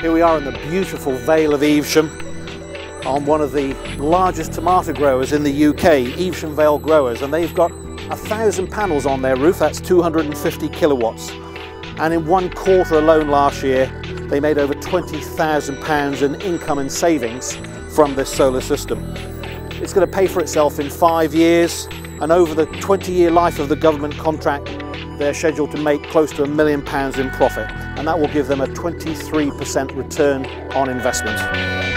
Here we are in the beautiful Vale of Evesham on one of the largest tomato growers in the UK, Evesham Vale Growers, and they've got a thousand panels on their roof, that's 250 kilowatts. And in one quarter alone last year, they made over £20,000 in income and savings from this solar system. It's going to pay for itself in five years, and over the 20 year life of the government contract, they're scheduled to make close to a million pounds in profit, and that will give them a 23% return on investment.